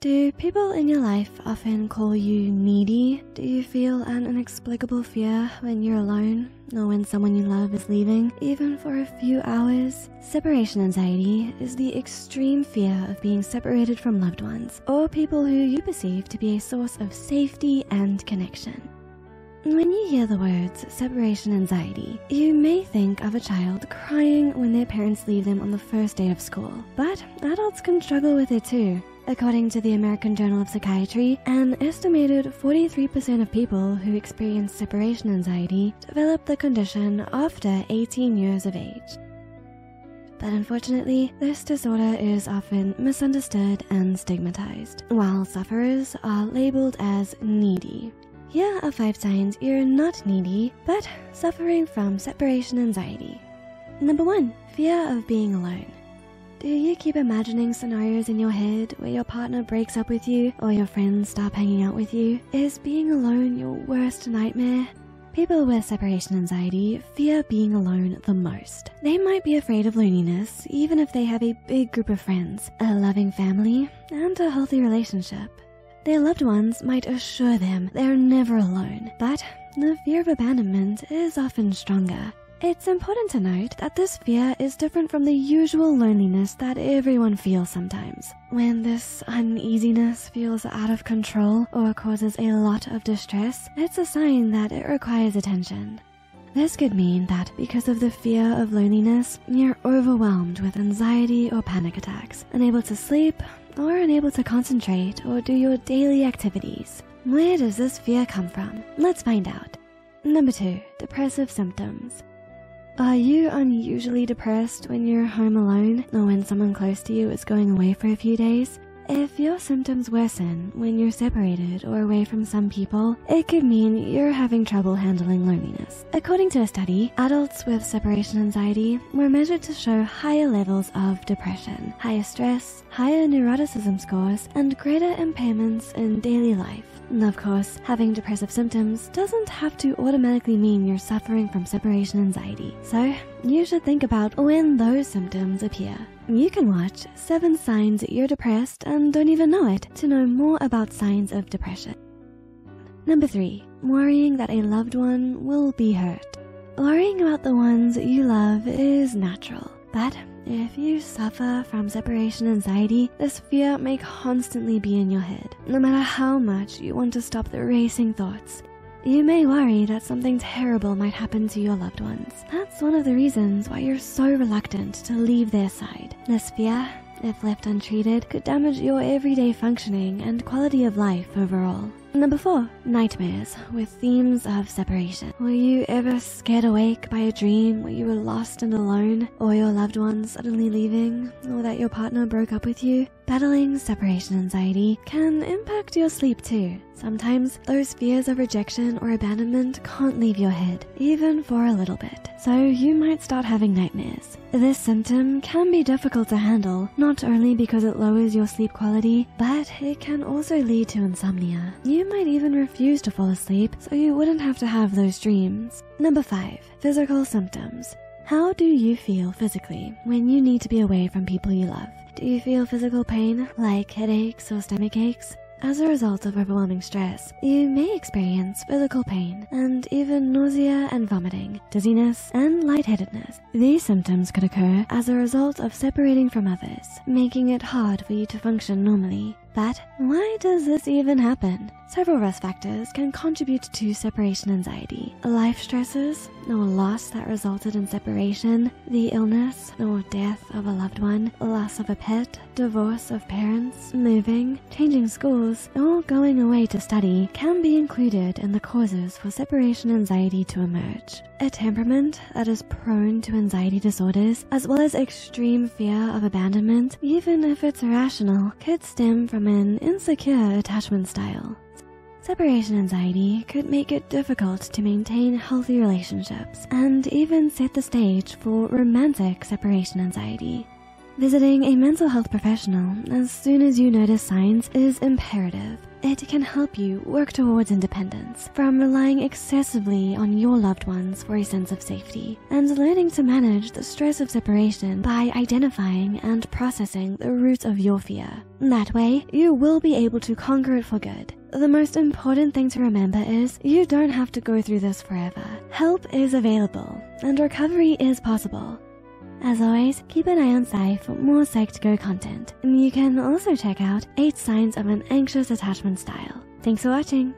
Do people in your life often call you needy? Do you feel an inexplicable fear when you're alone or when someone you love is leaving, even for a few hours? Separation anxiety is the extreme fear of being separated from loved ones or people who you perceive to be a source of safety and connection. When you hear the words separation anxiety, you may think of a child crying when their parents leave them on the first day of school. But adults can struggle with it too. According to the American Journal of Psychiatry, an estimated 43% of people who experience separation anxiety develop the condition after 18 years of age. But unfortunately, this disorder is often misunderstood and stigmatized, while sufferers are labeled as needy. Here are five signs you're not needy, but suffering from separation anxiety. Number one, fear of being alone. Do you keep imagining scenarios in your head where your partner breaks up with you or your friends stop hanging out with you? Is being alone your worst nightmare? People with separation anxiety fear being alone the most. They might be afraid of loneliness even if they have a big group of friends, a loving family, and a healthy relationship. Their loved ones might assure them they're never alone, but the fear of abandonment is often stronger. It's important to note that this fear is different from the usual loneliness that everyone feels sometimes. When this uneasiness feels out of control or causes a lot of distress, it's a sign that it requires attention. This could mean that because of the fear of loneliness, you're overwhelmed with anxiety or panic attacks, unable to sleep, or unable to concentrate or do your daily activities. Where does this fear come from? Let's find out. Number two, depressive symptoms. Are you unusually depressed when you're home alone or when someone close to you is going away for a few days? If your symptoms worsen when you're separated or away from some people, it could mean you're having trouble handling loneliness. According to a study, adults with separation anxiety were measured to show higher levels of depression, higher stress, higher neuroticism scores, and greater impairments in daily life. Of course, having depressive symptoms doesn't have to automatically mean you're suffering from separation anxiety. So you should think about when those symptoms appear. You can watch 7 signs you're depressed and don't even know it to know more about signs of depression. Number 3. Worrying that a loved one will be hurt. Worrying about the ones you love is natural, but if you suffer from separation anxiety, this fear may constantly be in your head. No matter how much you want to stop the racing thoughts, you may worry that something terrible might happen to your loved ones. That's one of the reasons why you're so reluctant to leave their side. This fear, if left untreated, could damage your everyday functioning and quality of life overall. Number four, nightmares with themes of separation. Were you ever scared awake by a dream where you were lost and alone, or your loved ones suddenly leaving, or that your partner broke up with you? Battling separation anxiety can impact your sleep too. Sometimes those fears of rejection or abandonment can't leave your head, even for a little bit. So you might start having nightmares. This symptom can be difficult to handle, not only because it lowers your sleep quality, but it can also lead to insomnia. You might even refuse to fall asleep so you wouldn't have to have those dreams. Number five, physical symptoms. How do you feel physically when you need to be away from people you love? Do you feel physical pain like headaches or stomach aches? As a result of overwhelming stress, you may experience physical pain and even nausea and vomiting, dizziness, and lightheadedness. These symptoms could occur as a result of separating from others, making it hard for you to function normally. But why does this even happen? Several risk factors can contribute to separation anxiety. Life stresses or loss that resulted in separation, the illness or death of a loved one, loss of a pet, divorce of parents, moving, changing schools, or going away to study can be included in the causes for separation anxiety to emerge. A temperament that is prone to anxiety disorders, as well as extreme fear of abandonment, even if it's irrational, could stem from an insecure attachment style. Separation anxiety could make it difficult to maintain healthy relationships and even set the stage for romantic separation anxiety. Visiting a mental health professional as soon as you notice signs is imperative. It can help you work towards independence from relying excessively on your loved ones for a sense of safety and learning to manage the stress of separation by identifying and processing the roots of your fear. That way, you will be able to conquer it for good. The most important thing to remember is you don't have to go through this forever. Help is available and recovery is possible. As always, keep an eye on Psy for more Psych2Go content. And you can also check out 8 Signs of an Anxious Attachment Style. Thanks for watching!